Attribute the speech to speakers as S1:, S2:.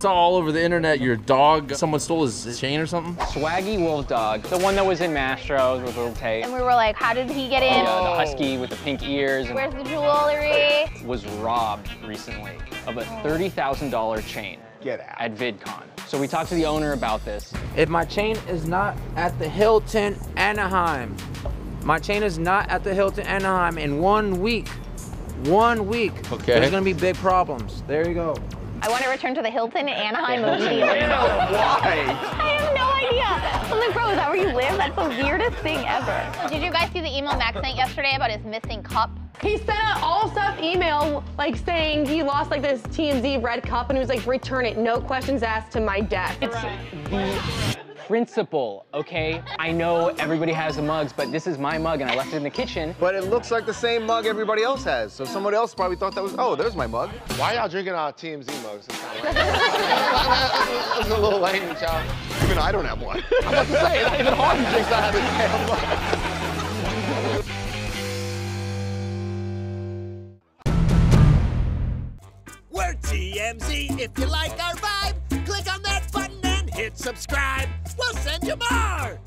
S1: saw all over the internet your dog, someone stole his chain or something.
S2: Swaggy Wolf Dog, the one that was in Mastros with Lil Tay.
S3: And we were like, how did he get in?
S2: Uh, the husky with the pink ears
S3: Where's the jewelry?
S2: was robbed recently of a $30,000 chain
S4: Get out.
S2: at VidCon. So we talked to the owner about this.
S5: If my chain is not at the Hilton Anaheim, my chain is not at the Hilton Anaheim in one week, one week,
S1: Okay.
S5: there's gonna be big problems. There you go.
S3: I want to return to the Hilton in Anaheim immediately.
S4: Why?
S3: I have no idea. I was like, bro, is that where you live? That's the weirdest thing ever. Did you guys see the email Max sent yesterday about his missing cup?
S6: He sent an all stuff email like saying he lost like this TMZ red cup and he was like, return it, no questions asked to my desk.
S2: It's the principle, okay? I know everybody has the mugs, but this is my mug and I left it in the kitchen.
S4: But it looks like the same mug everybody else has. So somebody else probably thought that was, oh, there's my mug.
S7: Why y'all drinking out of TMZ mugs? It's kinda. It's a little lame, child.
S4: Even I don't have one.
S7: I'm about to say, it's not even hard to drink out of this damn mug.
S8: We're TMZ. If you like our vibe, subscribe. We'll send you more.